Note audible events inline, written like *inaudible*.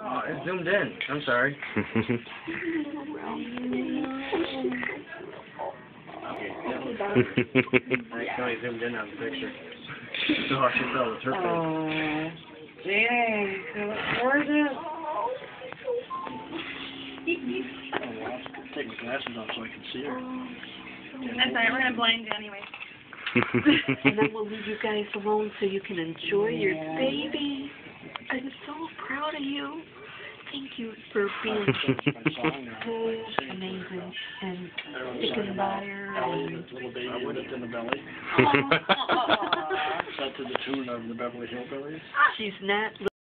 Oh, it zoomed in. I'm sorry. *laughs* I accidentally zoomed in on the picture. So I should tell it's her face. Oh, dang, so gorgeous. Take my glasses off so I can see her. That's alright, we're gonna blind you anyway. *laughs* And then we'll leave you guys alone so you can enjoy your baby. I'm so proud of you. Thank you for being *laughs* so amazing and sticking by her. And, Little baby with it in the belly. *laughs* *laughs* Set to the tune of the Beverly Hillbillies. she's not